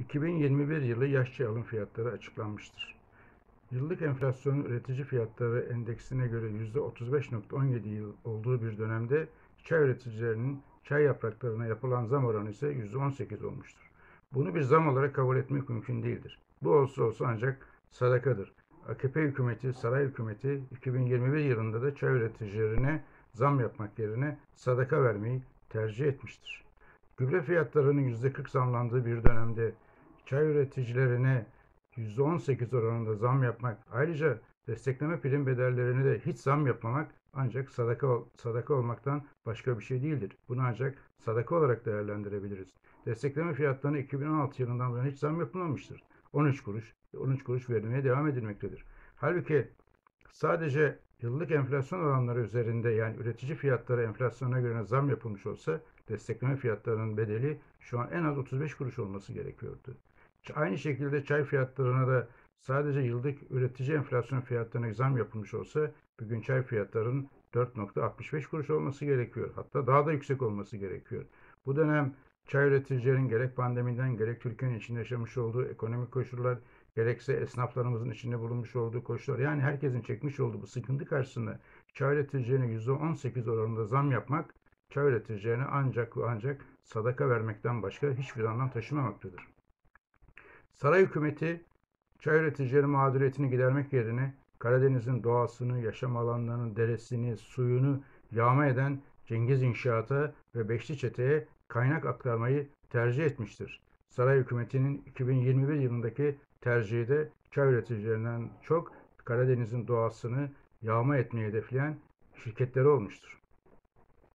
2021 yılı yaşçı alım fiyatları açıklanmıştır. Yıllık enflasyonun üretici fiyatları endeksine göre %35.17 yıl olduğu bir dönemde çay üreticilerinin çay yapraklarına yapılan zam oranı ise %18 olmuştur. Bunu bir zam olarak kabul etmek mümkün değildir. Bu olsa olsa ancak sadakadır. AKP hükümeti, saray hükümeti 2021 yılında da çay üreticilerine zam yapmak yerine sadaka vermeyi tercih etmiştir. Gübre fiyatlarının %40 zamlandığı bir dönemde çay üreticilerine %18 oranında zam yapmak, ayrıca destekleme prim bedellerine de hiç zam yapmamak ancak sadaka, sadaka olmaktan başka bir şey değildir. Bunu ancak sadaka olarak değerlendirebiliriz. Destekleme fiyatlarına 2016 yılından bu yana hiç zam yapılmamıştır. 13 kuruş, 13 kuruş verilmeye devam edilmektedir. Halbuki sadece yıllık enflasyon oranları üzerinde yani üretici fiyatları enflasyona göre zam yapılmış olsa destekleme fiyatlarının bedeli şu an en az 35 kuruş olması gerekiyordu. Aynı şekilde çay fiyatlarına da sadece yıllık üretici enflasyon fiyatlarına zam yapılmış olsa bugün çay fiyatlarının 4.65 kuruş olması gerekiyor. Hatta daha da yüksek olması gerekiyor. Bu dönem çay üreticilerin gerek pandemiden gerek Türkiye'nin içinde yaşamış olduğu ekonomik koşullar gerekse esnaflarımızın içinde bulunmuş olduğu koşullar yani herkesin çekmiş olduğu bu sıkıntı karşısında çay üreticilerine %18 oranında zam yapmak çay üreticilerine ancak ancak sadaka vermekten başka hiçbir anlam taşımamaktadır. Saray hükümeti çay üreticileri mağduriyetini gidermek yerine Karadeniz'in doğasını, yaşam alanlarını, deresini, suyunu yağma eden Cengiz İnşaat'a ve Beşli Çete'ye kaynak aktarmayı tercih etmiştir. Saray hükümetinin 2021 yılındaki tercihi de çay üreticilerinden çok Karadeniz'in doğasını yağma etmeyi hedefleyen şirketleri olmuştur.